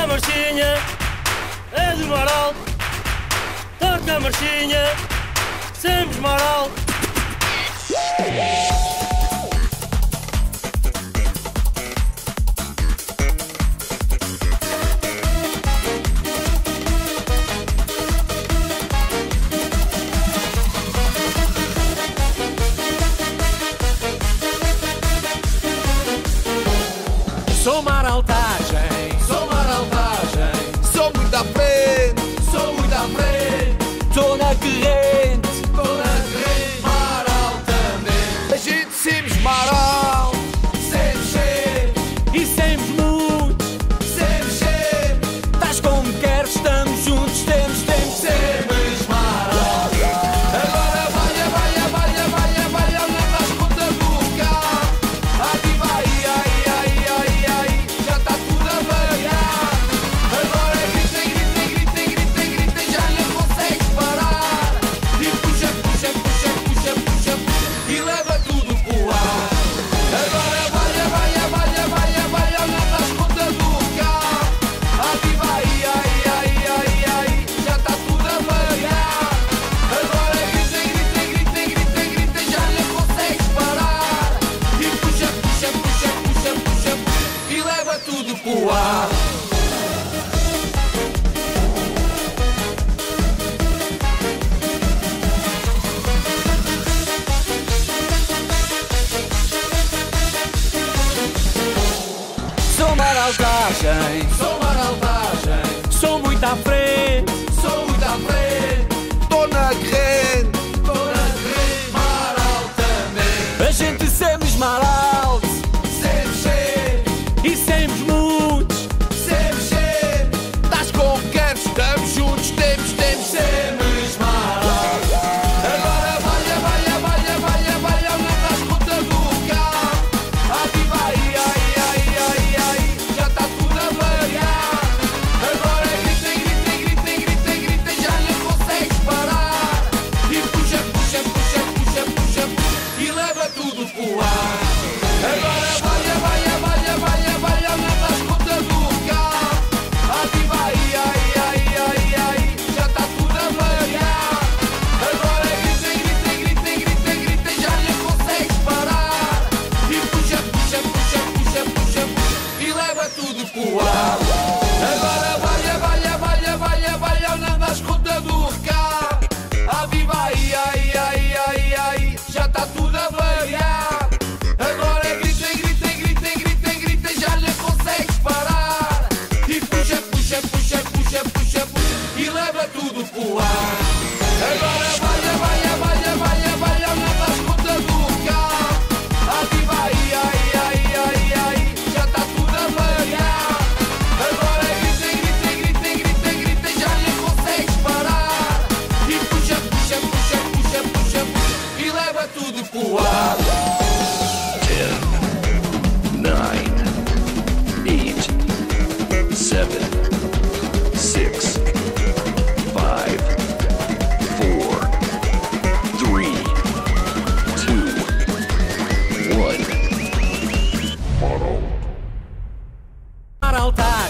A marchinha, é do Maral. Toca a marchinha, sempre Maral. Sou Maral, tá? maraltagem, sou maraltagem, sou muita frente, sou muita frente. Time.